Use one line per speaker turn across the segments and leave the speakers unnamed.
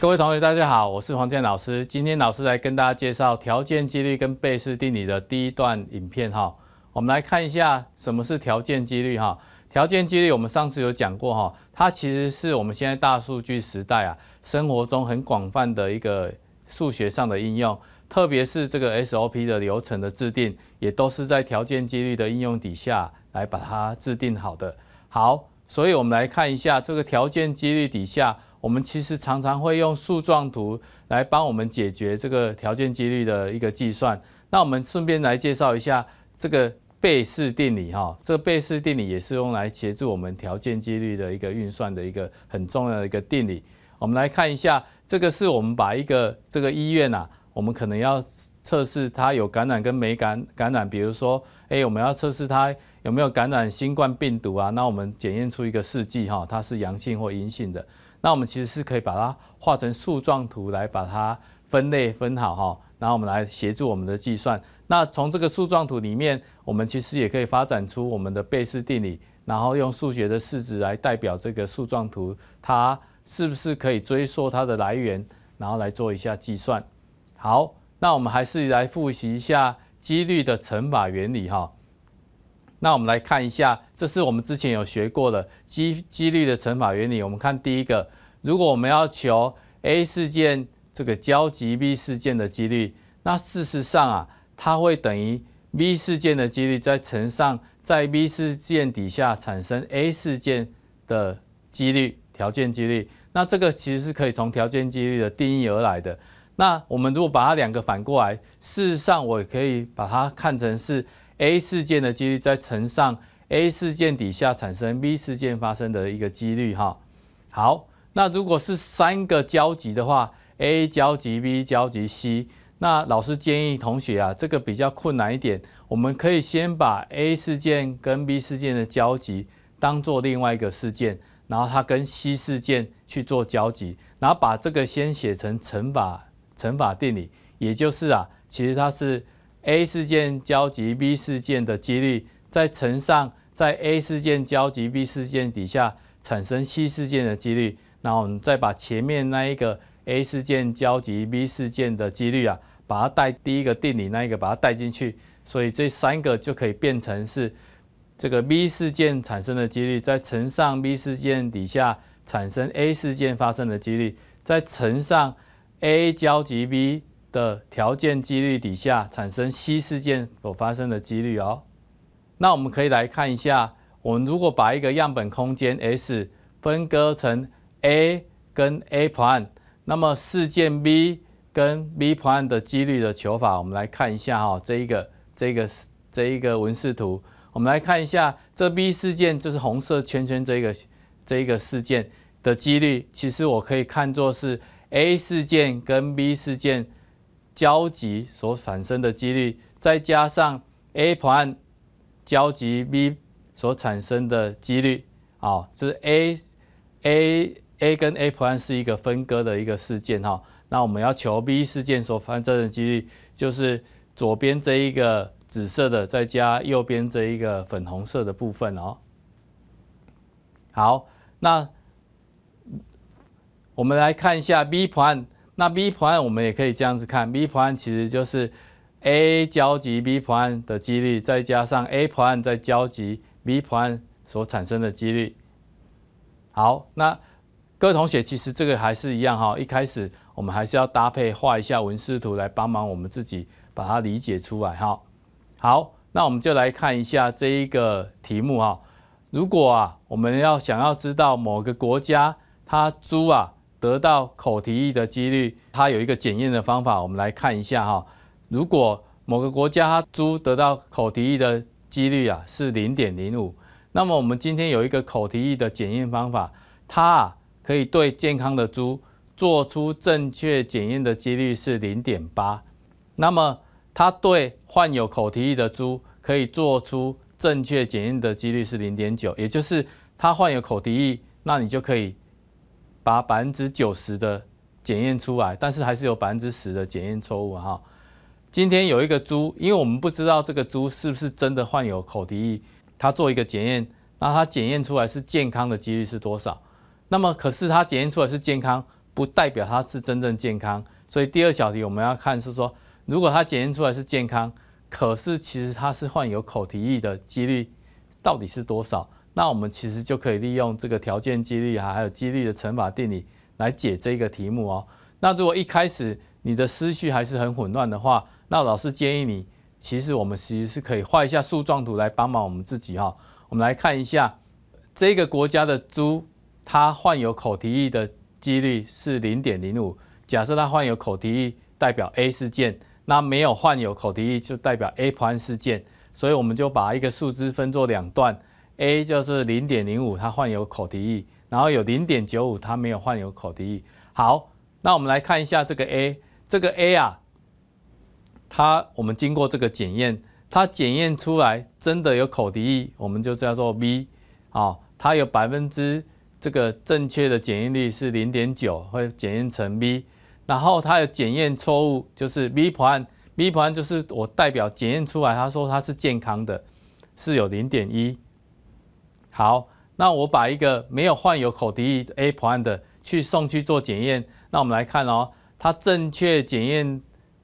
各位同学，大家好，我是黄健老师。今天老师来跟大家介绍条件几率跟贝氏定理的第一段影片哈。我们来看一下什么是条件几率哈。条件几率我们上次有讲过哈，它其实是我们现在大数据时代啊，生活中很广泛的一个数学上的应用，特别是这个 SOP 的流程的制定，也都是在条件几率的应用底下来把它制定好的。好，所以我们来看一下这个条件几率底下。我们其实常常会用树状图来帮我们解决这个条件几率的一个计算。那我们顺便来介绍一下这个贝氏定理哈，这个贝氏定理也是用来协助我们条件几率的一个运算的一个很重要的一个定理。我们来看一下，这个是我们把一个这个医院呐，我们可能要测试它有感染跟没感感染，比如说，哎，我们要测试它有没有感染新冠病毒啊，那我们检验出一个试剂哈，它是阳性或阴性的。那我们其实是可以把它画成树状图来把它分类分好哈，然后我们来协助我们的计算。那从这个树状图里面，我们其实也可以发展出我们的贝氏定理，然后用数学的式子来代表这个树状图，它是不是可以追溯它的来源，然后来做一下计算。好，那我们还是来复习一下几率的乘法原理哈。那我们来看一下，这是我们之前有学过的几几率的乘法原理。我们看第一个，如果我们要求 A 事件这个交集 B 事件的几率，那事实上啊，它会等于 B 事件的几率再乘上在 B 事件底下产生 A 事件的几率条件几率。那这个其实是可以从条件几率的定义而来的。那我们如果把它两个反过来，事实上我可以把它看成是。A 事件的几率再乘上 A 事件底下产生 B 事件发生的一个几率哈。好，那如果是三个交集的话，A 交集 B 交集 C，那老师建议同学啊，这个比较困难一点，我们可以先把 A 事件跟 B 事件的交集当做另外一个事件，然后它跟 C 事件去做交集，然后把这个先写成乘法乘法定理，也就是啊，其实它是。A 事件交集 B 事件的几率，再乘上在 A 事件交集 B 事件底下产生 C 事件的几率，然后我们再把前面那一个 A 事件交集 B 事件的几率啊，把它带第一个定理那一个把它带进去，所以这三个就可以变成是这个 B 事件产生的几率，再乘上 B 事件底下产生 A 事件发生的几率，再乘上 A 交集 B。的条件几率底下产生 C 事件所发生的几率哦。那我们可以来看一下，我们如果把一个样本空间 S 分割成 A 跟 A prime，那么事件 B 跟 B prime 的几率的求法，我们来看一下哈，这一个这个这一个文式图，我们来看一下这 B 事件就是红色圈圈这个这一个事件的几率，其实我可以看作是 A 事件跟 B 事件。交集所产生的几率，再加上 A prime 交集 B 所产生的几率，啊，就是 A A A 跟 A prime 是一个分割的一个事件哈。那我们要求 B 事件所发生的几率，就是左边这一个紫色的，再加右边这一个粉红色的部分哦。好，那我们来看一下 B prime。那 B prime 我们也可以这样子看，B prime 其实就是 A 交集 B prime 的几率，再加上 A prime 再交集 B prime 所产生的几率。好，那各位同学，其实这个还是一样哈，一开始我们还是要搭配画一下文式图来帮忙我们自己把它理解出来哈。好，那我们就来看一下这一个题目哈。如果啊，我们要想要知道某个国家它猪啊。得到口蹄疫的几率，它有一个检验的方法，我们来看一下哈。如果某个国家猪得到口蹄疫的几率啊是零点零五，那么我们今天有一个口蹄疫的检验方法，它啊可以对健康的猪做出正确检验的几率是零点八，那么它对患有口蹄疫的猪可以做出正确检验的几率是零点九，也就是它患有口蹄疫，那你就可以。把百分之九十的检验出来，但是还是有百分之十的检验错误哈。今天有一个猪，因为我们不知道这个猪是不是真的患有口蹄疫，它做一个检验，那它检验出来是健康的几率是多少？那么可是它检验出来是健康，不代表它是真正健康。所以第二小题我们要看是说，如果它检验出来是健康，可是其实它是患有口蹄疫的几率到底是多少？那我们其实就可以利用这个条件几率哈，还有几率的乘法定理来解这个题目哦。那如果一开始你的思绪还是很混乱的话，那老师建议你，其实我们其实是可以画一下树状图来帮忙我们自己哈。我们来看一下这个国家的猪，它患有口蹄疫的几率是零点零五。假设它患有口蹄疫，代表 A 事件，那没有患有口蹄疫就代表 A 普安事件，所以我们就把一个数字分作两段，A 就是零点零五，它患有口蹄疫，然后有零点九五，它没有患有口蹄疫。好，那我们来看一下这个 A，这个 A 啊，它我们经过这个检验，它检验出来真的有口蹄疫，我们就叫做 B，啊，它有百分之这个正确的检验率是零点九，会检验成 B。然后它有检验错误，就是 B 普案，B 普案就是我代表检验出来，他说它是健康的，是有零点一。好，那我把一个没有患有口蹄疫 A 普案的去送去做检验，那我们来看哦，它正确检验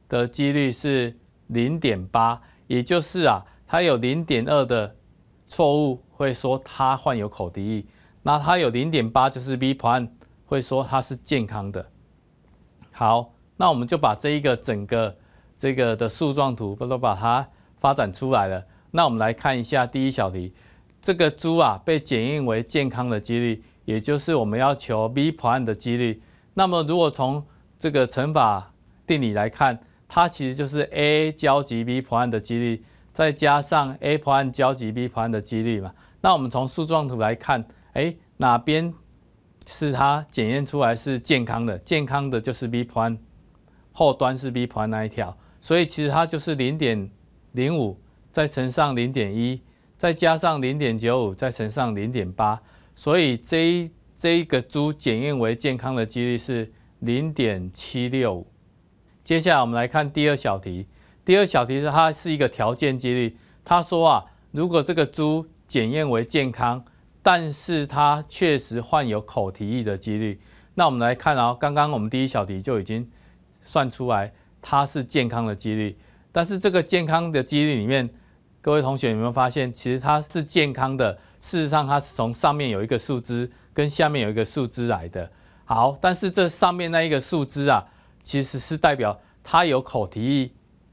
的几率是零点八，也就是啊，它有零点二的错误会说它患有口蹄疫，那它有零点八就是 B 普案会说它是健康的。好，那我们就把这一个整个这个的树状图都把它发展出来了。那我们来看一下第一小题，这个猪啊被检验为健康的几率，也就是我们要求 B 普案的几率。那么如果从这个乘法定理来看，它其实就是 A 交集 B 普案的几率，再加上 A 普案交集 B 普案的几率嘛。那我们从树状图来看，哎，哪边？是它检验出来是健康的，健康的就是 B point，后端是 B point 那一条，所以其实它就是零点零五，再乘上零点一，再加上零点九五，再乘上零点八，所以这一这一个猪检验为健康的几率是零点七六五。接下来我们来看第二小题，第二小题是它是一个条件几率，他说啊，如果这个猪检验为健康。但是它确实患有口蹄疫的几率。那我们来看啊，刚刚我们第一小题就已经算出来它是健康的几率。但是这个健康的几率里面，各位同学有没有发现，其实它是健康的？事实上，它是从上面有一个树枝跟下面有一个树枝来的。好，但是这上面那一个树枝啊，其实是代表它有口蹄疫，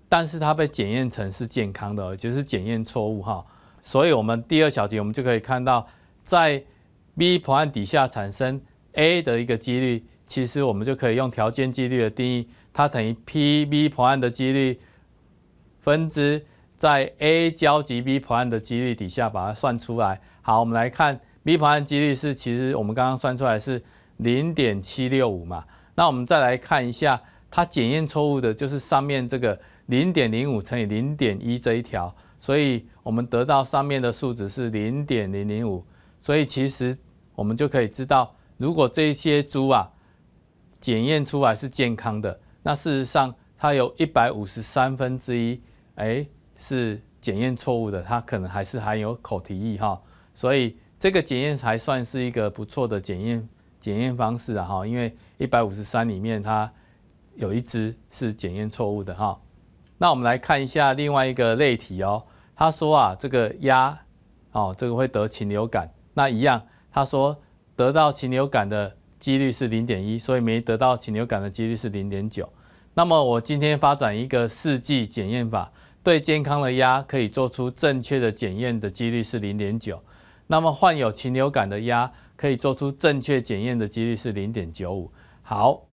但是它被检验成是健康的，就是检验错误哈。所以我们第二小题我们就可以看到。在 B 普案底下产生 A 的一个几率，其实我们就可以用条件几率的定义，它等于 P B 普案的几率分之在 A 交集 B 普案的几率底下把它算出来。好，我们来看 B 普案几率是，其实我们刚刚算出来是零点七六五嘛。那我们再来看一下，它检验错误的就是上面这个零点零五乘以零点一这一条，所以我们得到上面的数值是零点零零五。所以其实我们就可以知道，如果这些猪啊检验出来是健康的，那事实上它有一百五十三分之一，哎是检验错误的，它可能还是含有口蹄疫哈。所以这个检验还算是一个不错的检验检验方式啊哈，因为一百五十三里面它有一只是检验错误的哈。那我们来看一下另外一个类题哦，他说啊这个鸭哦这个会得禽流感。那一样，他说得到禽流感的几率是零点一，所以没得到禽流感的几率是零点九。那么我今天发展一个试剂检验法，对健康的鸭可以做出正确的检验的几率是零点九。那么患有禽流感的鸭可以做出正确检验的几率是零点九五。好，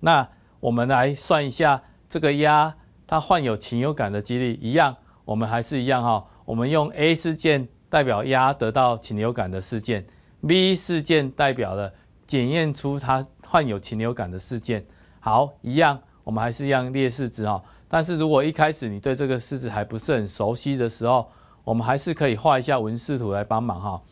那我们来算一下这个鸭它患有禽流感的几率，一样，我们还是一样哈，我们用 A 事件。代表鸭得到禽流感的事件，B 事件代表了检验出它患有禽流感的事件。好，一样，我们还是一样列式子哈。但是如果一开始你对这个式子还不是很熟悉的时候，我们还是可以画一下文式图来帮忙哈。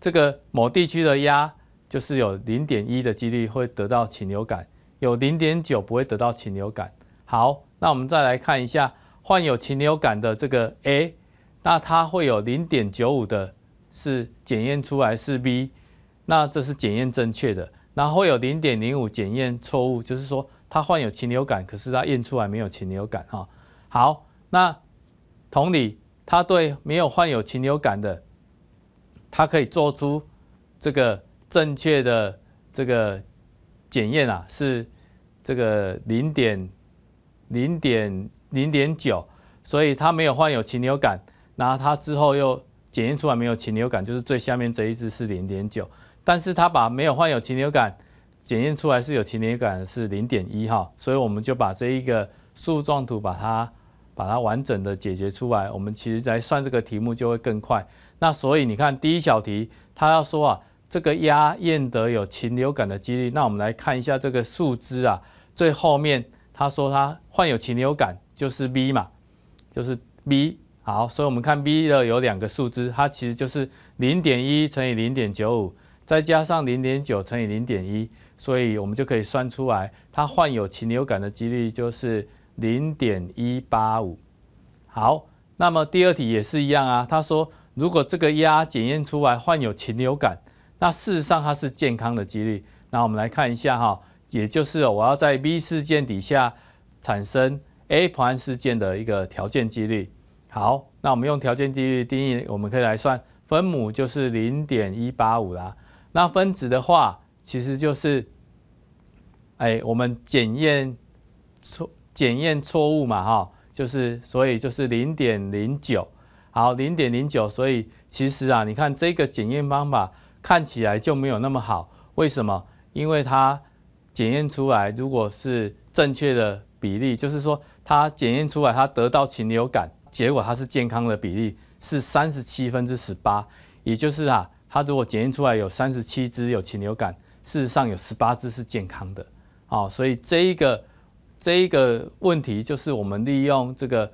这个某地区的鸭就是有零点一的几率会得到禽流感，有零点九不会得到禽流感。好，那我们再来看一下患有禽流感的这个 A。那它会有零点九五的，是检验出来是 B，那这是检验正确的。然后会有零点零五检验错误，就是说他患有禽流感，可是他验出来没有禽流感哈。好，那同理，他对没有患有禽流感的，他可以做出这个正确的这个检验啊，是这个零点零点零点九，所以他没有患有禽流感，然后他之后又检验出来没有禽流感，就是最下面这一只是零点九。但是他把没有患有禽流感检验出来是有禽流感是零点一哈，所以我们就把这一个树状图把它把它完整的解决出来，我们其实在算这个题目就会更快。那所以你看第一小题，他要说啊，这个鸭验得有禽流感的几率，那我们来看一下这个树枝啊，最后面他说他患有禽流感就是 B 嘛，就是 B 好，所以我们看 B 的有两个树枝，它其实就是零点一乘以零点九五。再加上零点九乘以零点一，所以我们就可以算出来，它患有禽流感的几率就是零点一八五。好，那么第二题也是一样啊。他说，如果这个鸭检验出来患有禽流感，那事实上它是健康的几率。那我们来看一下哈，也就是我要在 B 事件底下产生 A 环事件的一个条件几率。好，那我们用条件几率定义，我们可以来算分母就是零点一八五啦。那分子的话，其实就是，哎，我们检验错检验错误嘛，哈，就是所以就是零点零九，好，零点零九，所以其实啊，你看这个检验方法看起来就没有那么好，为什么？因为它检验出来如果是正确的比例，就是说它检验出来它得到禽流感，结果它是健康的比例是三十七分之十八，也就是啊。它如果检验出来有三十七只有禽流感，事实上有十八只是健康的，哦，所以这一个这一个问题就是我们利用这个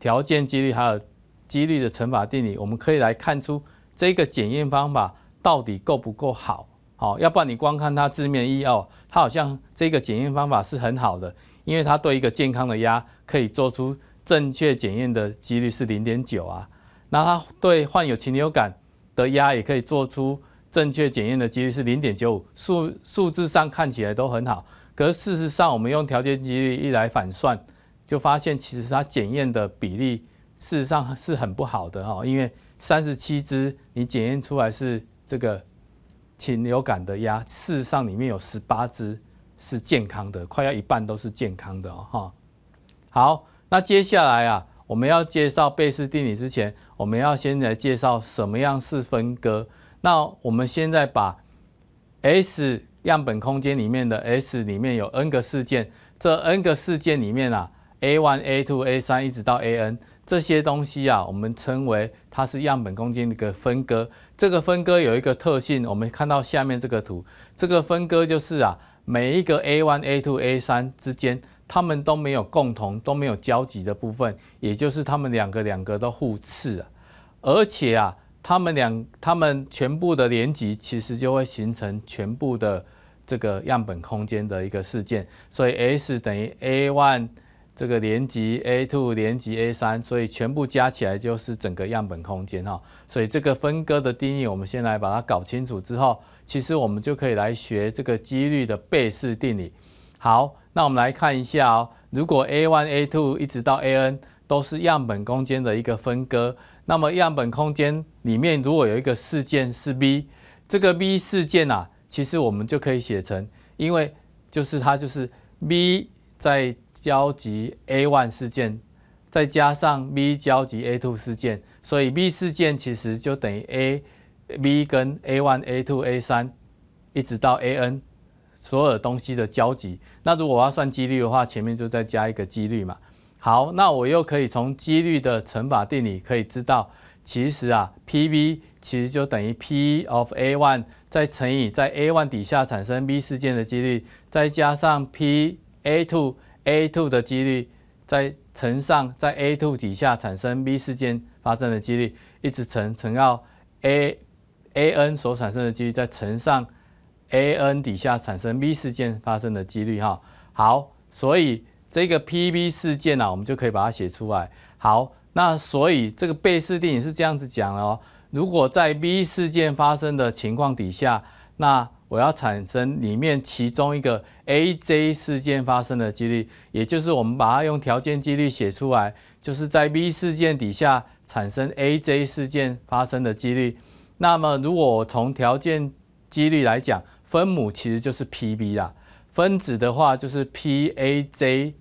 条件几率还有几率的乘法定理，我们可以来看出这个检验方法到底够不够好，好，要不然你光看它字面意哦，它好像这个检验方法是很好的，因为它对一个健康的鸭可以做出正确检验的几率是零点九啊，那它对患有禽流感。的鸭也可以做出正确检验的几率是零点九五，数数字上看起来都很好，可是事实上我们用条件几率一来反算，就发现其实它检验的比例事实上是很不好的哈，因为三十七只你检验出来是这个禽流感的鸭，事实上里面有十八只是健康的，快要一半都是健康的哈。好，那接下来啊。我们要介绍贝氏定理之前，我们要先来介绍什么样是分割。那我们现在把 S 样本空间里面的 S 里面有 n 个事件，这 n 个事件里面啊，A1、A2、A3 一直到 AN 这些东西啊，我们称为它是样本空间的一个分割。这个分割有一个特性，我们看到下面这个图，这个分割就是啊，每一个 A1、A2、A3 之间。他们都没有共同都没有交集的部分，也就是他们两个两个都互斥啊，而且啊，他们两他们全部的连集其实就会形成全部的这个样本空间的一个事件，所以 S 等于 A one 这个连集 A two 连集 A 三，所以全部加起来就是整个样本空间哈，所以这个分割的定义，我们先来把它搞清楚之后，其实我们就可以来学这个几率的倍式定理。好。那我们来看一下哦，如果 A1、A2 一直到 AN 都是样本空间的一个分割，那么样本空间里面如果有一个事件是 B，这个 B 事件啊，其实我们就可以写成，因为就是它就是 B 在交集 A one 事件，再加上 B 交集 A two 事件，所以 B 事件其实就等于 A、B 跟 A one、A two、A3 一直到 AN。所有东西的交集，那如果我要算几率的话，前面就再加一个几率嘛。好，那我又可以从几率的乘法定理可以知道，其实啊，P_B 其实就等于 P of A1 再乘以在 A1 底下产生 B 事件的几率，再加上 P A two A two 的几率，再乘上在 A two 底下产生 B 事件发生的几率，一直乘乘到 A_AN 所产生的几率，再乘上。A N 底下产生 B 事件发生的几率哈，好，所以这个 P B 事件呢，我们就可以把它写出来。好，那所以这个贝氏定理是这样子讲哦。如果在 B 事件发生的情况底下，那我要产生里面其中一个 A J 事件发生的几率，也就是我们把它用条件几率写出来，就是在 B 事件底下产生 A J 事件发生的几率。那么如果我从条件几率来讲，分母其实就是 P B 啦，分子的话就是 P A J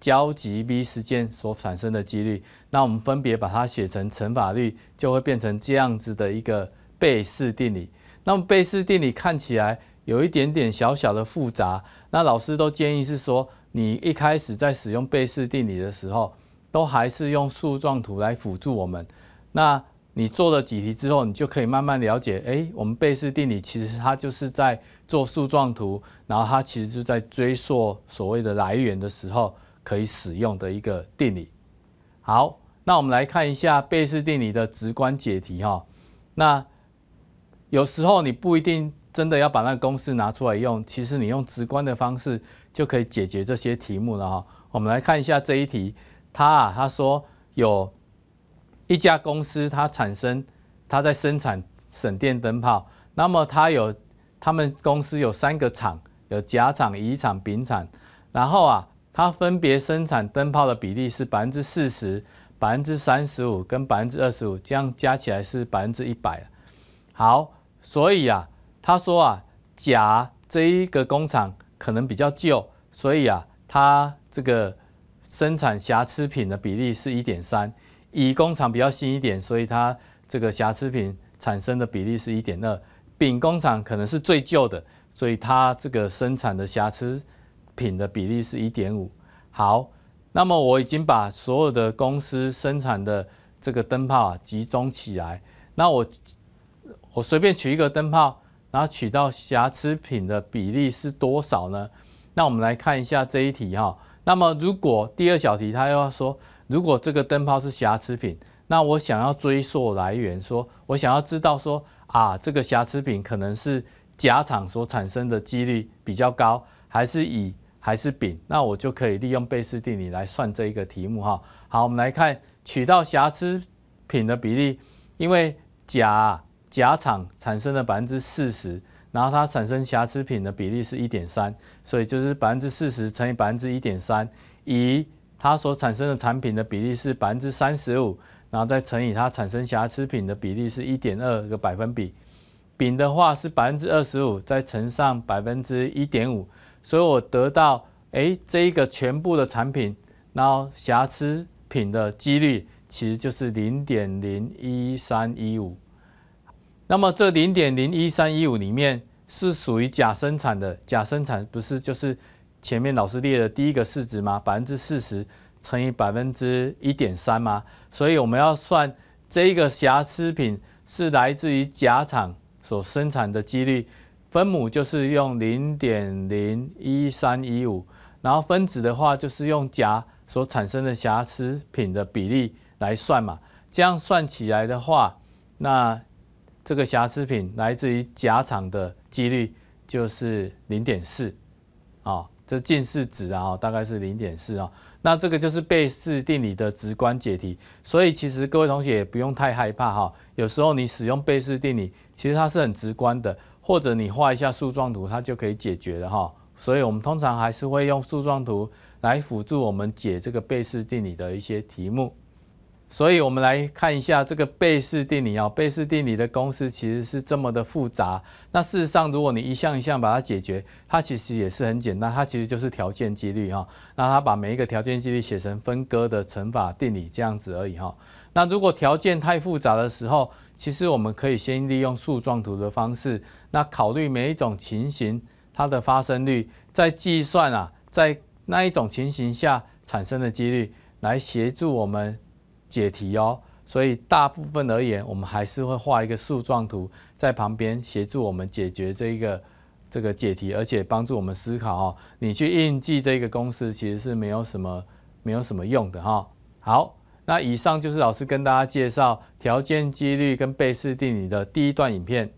交集 B 事件所产生的几率。那我们分别把它写成乘法率，就会变成这样子的一个贝氏定理。那么贝氏定理看起来有一点点小小的复杂，那老师都建议是说，你一开始在使用贝氏定理的时候，都还是用树状图来辅助我们。那你做了几题之后，你就可以慢慢了解，哎，我们贝氏定理其实它就是在做树状图，然后它其实是在追溯所谓的来源的时候可以使用的一个定理。好，那我们来看一下贝氏定理的直观解题哈。那有时候你不一定真的要把那个公式拿出来用，其实你用直观的方式就可以解决这些题目了哈。我们来看一下这一题，他啊他说有一家公司，它产生它在生产省电灯泡，那么它有他们公司有三个厂，有甲厂、乙厂、丙厂，然后啊它分别生产灯泡的比例是百分之四十、百分之三十五跟百分之二十五，这样加起来是百分之一百。好。所以啊，他说啊，甲这一个工厂可能比较旧，所以啊，它这个生产瑕疵品的比例是一点三；乙工厂比较新一点，所以它这个瑕疵品产生的比例是一点二；丙工厂可能是最旧的，所以它这个生产的瑕疵品的比例是一点五。好，那么我已经把所有的公司生产的这个灯泡啊集中起来，那我。我随便取一个灯泡，然后取到瑕疵品的比例是多少呢？那我们来看一下这一题哈。那么如果第二小题他又要说，如果这个灯泡是瑕疵品，那我想要追溯来源，说我想要知道说啊，这个瑕疵品可能是甲厂所产生的几率比较高，还是以还是丙？那我就可以利用贝氏定理来算这一个题目哈。好，我们来看取到瑕疵品的比例，因为甲。甲厂产生了百分之四十，然后它产生瑕疵品的比例是一点三，所以就是百分之四十乘以百分之一点三，乙它所产生的产品的比例是百分之三十五，然后再乘以它产生瑕疵品的比例是一点二个百分比，丙的话是百分之二十五，再乘上百分之一点五，所以我得到哎这一个全部的产品，然后瑕疵品的几率其实就是零点零一三一五。那么这零点零一三一五里面是属于假生产的，假生产不是就是前面老师列的第一个市值吗？百分之四十乘以百分之一点三吗？所以我们要算这一个瑕疵品是来自于假厂所生产的几率，分母就是用零点零一三一五，然后分子的话就是用甲所产生的瑕疵品的比例来算嘛。这样算起来的话，那这个瑕疵品来自于甲厂的几率就是零点四，啊，这近似值啊，大概是零点四啊。那这个就是贝氏定理的直观解题，所以其实各位同学也不用太害怕哈。有时候你使用贝氏定理，其实它是很直观的，或者你画一下树状图，它就可以解决了哈。所以我们通常还是会用树状图来辅助我们解这个贝氏定理的一些题目。所以，我们来看一下这个贝氏定理啊。贝氏定理的公式其实是这么的复杂。那事实上，如果你一项一项把它解决，它其实也是很简单。它其实就是条件几率哈。那它把每一个条件几率写成分割的乘法定理这样子而已哈。那如果条件太复杂的时候，其实我们可以先利用树状图的方式，那考虑每一种情形它的发生率，再计算啊，在那一种情形下产生的几率，来协助我们。解题哦，所以大部分而言，我们还是会画一个树状图在旁边协助我们解决这一个这个解题，而且帮助我们思考哦。你去印记这个公式其实是没有什么没有什么用的哈。好，那以上就是老师跟大家介绍条件几率跟贝氏定理的第一段影片。